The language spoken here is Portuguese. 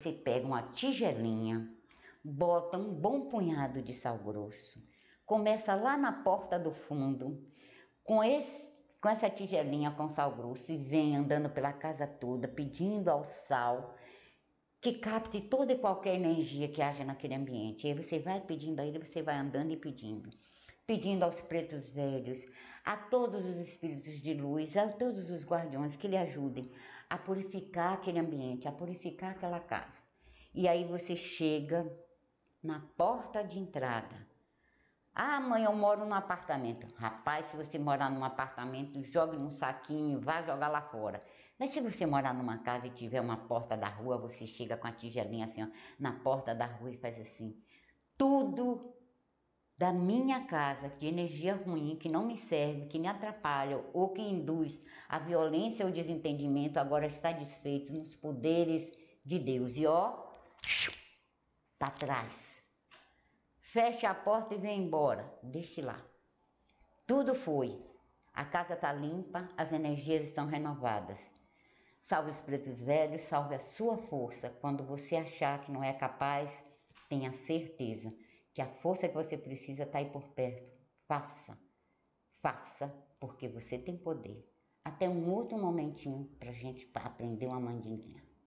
Você pega uma tigelinha, bota um bom punhado de sal grosso, começa lá na porta do fundo, com, esse, com essa tigelinha com sal grosso e vem andando pela casa toda, pedindo ao sal que capte toda e qualquer energia que haja naquele ambiente. E aí você vai pedindo a ele, você vai andando e pedindo. Pedindo aos pretos velhos, a todos os espíritos de luz, a todos os guardiões que lhe ajudem a purificar aquele ambiente, a purificar aquela casa. E aí você chega na porta de entrada. Ah, mãe, eu moro num apartamento. Rapaz, se você morar num apartamento, jogue num saquinho, vá jogar lá fora. Mas se você morar numa casa e tiver uma porta da rua, você chega com a tigelinha assim, ó, na porta da rua e faz assim. Tudo da minha casa, de energia ruim, que não me serve, que me atrapalha ou que induz a violência ou desentendimento, agora está desfeito nos poderes de Deus. E ó, para trás. Feche a porta e vem embora. Deixe lá. Tudo foi. A casa está limpa, as energias estão renovadas. Salve os pretos velhos, salve a sua força. Quando você achar que não é capaz, tenha certeza que a força que você precisa está aí por perto. Faça, faça, porque você tem poder. Até um outro momentinho para a gente aprender uma mandinguinha.